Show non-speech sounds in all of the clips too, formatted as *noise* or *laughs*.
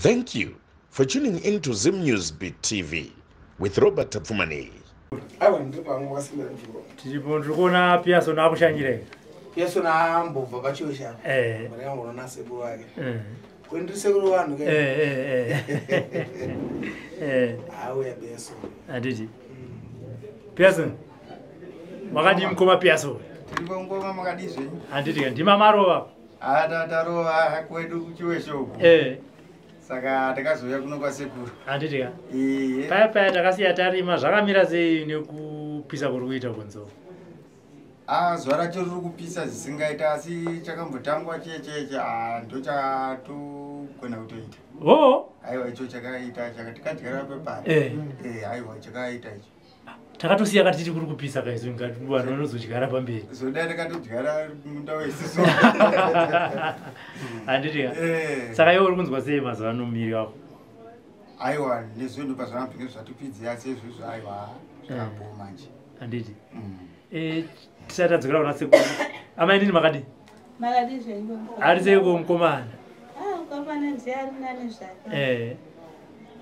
Thank you for tuning in to Zim News Beat TV with Robert Tapfumani. aiwa ndiri pangu wasindira mvuro tiripo ndiri kuona piaso naakushanyire yesu naambobva pachiwo chavo Eh. mari yangu nona sekuru wake Eh, kwendiri sekuru vanhu eh, ke eh, eh. Eh, auya beso handiti piaso makadii mukoma piaso? Tiripo ngoma makadi zvenyu handiti ndima marova atatarova kwedu kuchiweshoko Eh, saka takazouya kuno kwasekuru. Handitika iye. Paya paya takasiya tarima zvakamira sei nekupisa kuri kuita kunzo a zuva racho riri kupisa zvisingaita asi chakambotangwa checheche ndo chatogona kutoita. O aiwa icho chakaita chakatikadyara pepari Eh. aiwa chakaita icho takatosiya kati titi kuri kupisa ngati vanhu vanozodyara pamberi. Zoda takatodyara munda wesiso *laughs* handitika saka iwe uri kunzwa sei mazuva ano mumiri wako? Aiwa nezvinhu pazvanapinge zvatipidzi asi izvizvo aiwa zvakabo manje handiti Mm. Eh, tisati tadzokera kuna sekuru. Amai ndini makadi makadi zvenyu ari seiko mukomana? Ukamana ndiye ari nani zvake. Eh,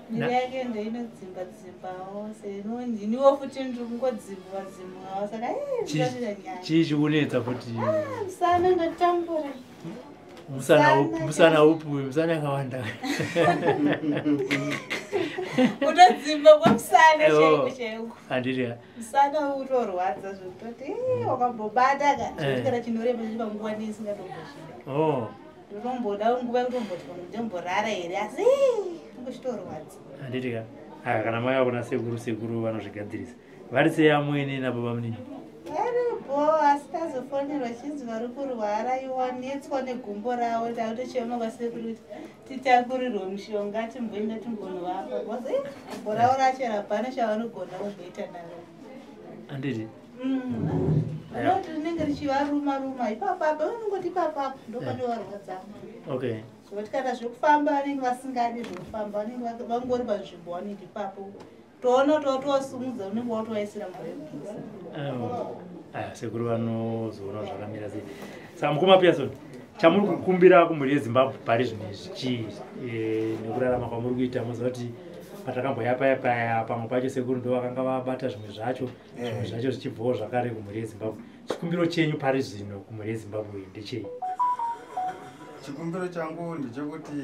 miri yake ndo inodzimba dzimbawo senondiniwo futi ndiri kungodzimbwa dzimbwawo saka chii chikunetsa kuti Ah, musana ndotambura musana upi- musana yakawanda. *laughs* Kutodzimba kwamusana Ewo. chaiko chaiko handiti musana utorwadza zvekutoti wakambobata kana chinorema chichipa nguva neisingatombosvika o ndotomboda nguva yekutombotwa ndomborara here? Asi ungochitorwadza handitika aka kana mai vakuna sekuru sekuru vanozvigadzirisa. Vari sei amwene nababa munini varipo asi tazofonerwa chinzi vari kurwara iwanetswa negumbo ravo takutochema kwasekuru kuti titakurirwe mushonga timboenda timbonovapa bcause gumbo ravo racho rapana chavanogona kumboita naro. Handiti vanoti rinenge richivaruma ruma ipapapo vanongoti ipapapo ndopane varwadzamo okay. Zvokuti kana zvekufamba vanenge vasingadi zvekufamba vanenge vangori panzvimbo vanenge ipapo toona totosimudza unenge watovaisira yekugeza aya sekuru vanozoona zvakamira sei. Saka mukoma pearson chamuri kukumbira kumhuri yezimbabwe pari zvinezvi chii Eh, nekurarama kwamuri kuita muziva kuti patakamboyapayapaya pamwe pacho sekuru ndo vakanga vabata zvimwe zvacho zvimwe Eh. zvacho zvichibvawo zvakare kumhuri yezimbabwe chikumbiro chenyu pari zvino kumhuri yezimbabwe ndechei chikumbiro changu ndechekuti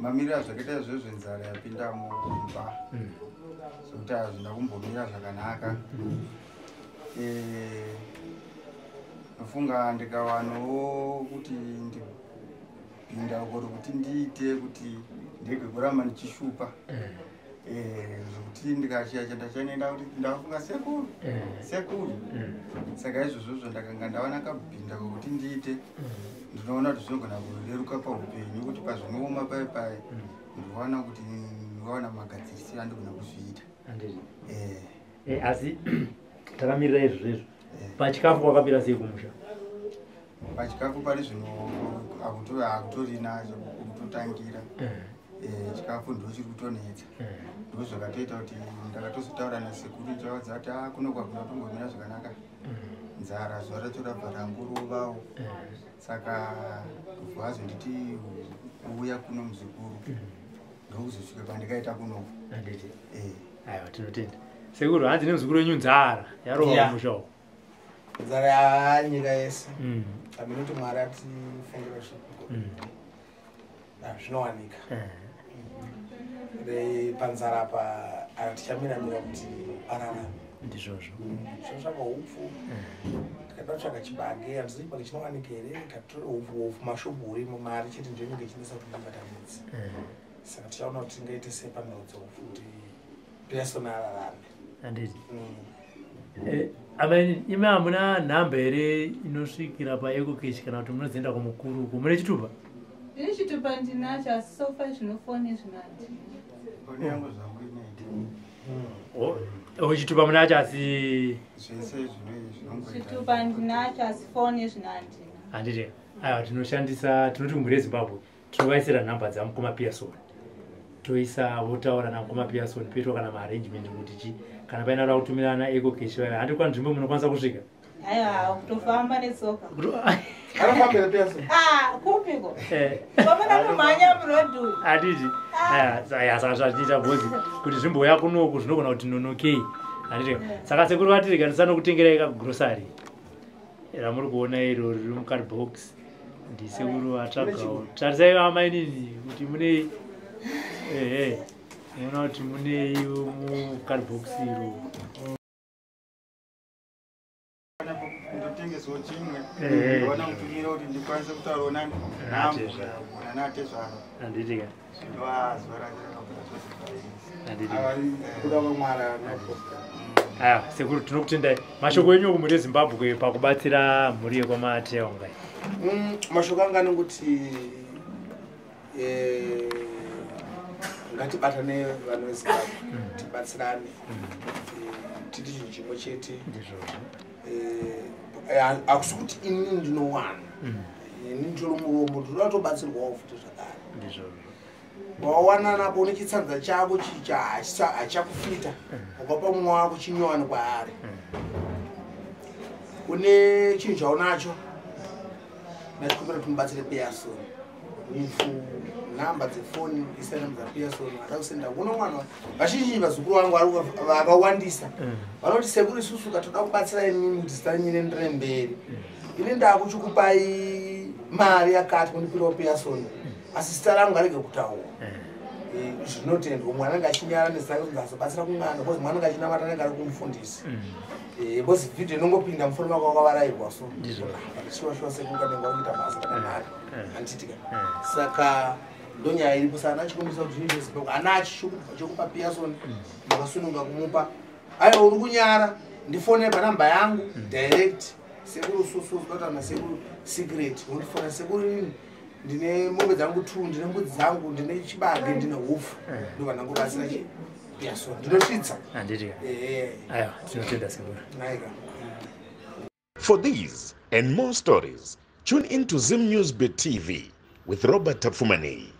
mamiriro azvakaita izvozvo nzara yapinda mumba Mm. zvokuti hazvina kumbomira zvakanaka Eh, nofunga ndikawanawo kuti ukori kuti ndiite kuti ndege kuramba ndichishupa. Eh, Eh, zvokuti ndikashiya chanoenda kuti ndafunga sekuru. Eh, sekuru. Saka izvozvozvo ndakanga ndawana kabhinda kokuti ndiite. Ndinoona kuti zvinogona kureruka paupenyu kuti pazvinooma pai pai ndinowana kuti ndinowana magadzirisiro andigona kuzviita. Eh, Eh, asi *clears throat* takamirira izvo zvezvo eh. pachikafu kwakapira sei kumusha? Pachikafu pari zvino akuto- hakutorina kutotangira Eh, Eh, chikafu ndo chiri kutonetsa eh, ndo zvakatoita kuti ndakatozotaura nasekuru chawadza kuti a kuno kwakuna kutongomira zvakanaka. Nzara zuva racho rabva rangurovawo eh, saka bvunzo azonditi uya kuno muzukuru ndokuzosvika pandikaita kunoko Eh, aiwa tinotenda. Sekuru hanzi nemuzukuru wenyu nzara? Yarova Yeah. Nzara yanyika yese. Mm, aminoti mwari atifungira zvipuko mm, zvinowanika eh, panzara pa hatichamiramira kuti ararame ndizvozvo zvosvaka upfu Eh, tikatotsvaka chibage handizii chibage chinowanika here katore upfu mashopu urimo mari chete ndio inenge ichinesa kuti ndibatanidzi eh, saka tichaona kuti tingaite sei panyaya dzeupfu kuti pesona ararame handiti Amaini imi hamuna nhamba here inosvikira paecocash kana kuti munozoenda kumukuru uko mune chitupa? Ndiri chitupa ndinacho asi sofa zvinofone zvinati chitupa munacho asi zvese zvino chitupa ndinacho asi fone zvinandina handiti aiwa tinoshandisa tinoti kumhuri yezimbabwe tinovaisira nhamba dzamukoma pearson. Toisa votaura namukoma pearson poitwa kana maarrangement kuti chi kana paina da kutumirana ecocash vaya handikwa nzvimbo munokwanisa kusvika? Aiwa kutofamba netsoka. Anofambira peyaso Ah, kupiko? Eh, vamona kumhanya murodhu handiti aya saka zvatiita bhozi kuti zvimbouya kunoku zvinogona kuti nonokei. Handiti saka sekuru vatirika ndisanokutengerai kagurosari ramuri kuona iro riri mucardbox ndisekuru vatsvagawo tarisai amainini kuti munei ehe muona kuti munei mucardbox iro. Ndotengesawo chimwe Eh. ndoona kutumira kuti ndikwanise kutaurawo nani Natezvaro. nambo natezvaro handitika zvinova zuva rake kwamwara noposta aya sekuru tinokutendai mashoko enyu okumhuri yezimbabwe pakubatsira mhuri yekwamateongai. Mm, mashoko anga anonguti eh, ngatibatane vanhu vezimbabwe tibatsirane. Eh, titi chinhu chimwe chete. Eh, ha- hakusi kuti ini ndinowana. Ini nditori murombo ndinoda tobatsirwawo futi zvakare. Wawana napo une chitsanza chako chicha hachisa- hachakufita ukapa mumwe wako chinyowani kwaari une chinhu chaunacho? Natikumbira timubatsire peyason ifu nhamba dzefoni isainamu dzapeyason ada kusenda kuno mwana vazhinji vazukuru vangu vakawandisa vanoti sekuri isusu katoda kubatsira inini kuti zitanyire ndire mberi ini ndakuchikupai mari yakati kundipirawo peyason asi zita rangu arege kutaura zvinotendwa mwana anenge achinyara nezita kuti ngazobatsira kumwana bcause mwana anenge achinamata anenge ari kumufundisi. Bcause vhidhio inongopinda mufoni mako wakavarairwa so Ndizvo. chiwashiwa sekukanenge wakuita basa rakanaka Eh. handitika Eh. saka ndonyaya iripo sa ana achikombisa kuti zvinhu zvezimbabwe ana achishikupa chekupa piyasoni makasununga kumupa. Aiwa uri kunyara ndifone panamba yangu direct sekuru susu zikatauna sekuru secret. Undifona sekuru ini ndine mombe dzangu tu ndine mbudzi dzangu ndine chibage ndine hupfu ndobva ndangobatsira chi piyasoni ndinosvitsa handitika ehe aiwa tinotenda sekuru. For these and more stories, tune into Zim News Bit TV with Robert Tafumani.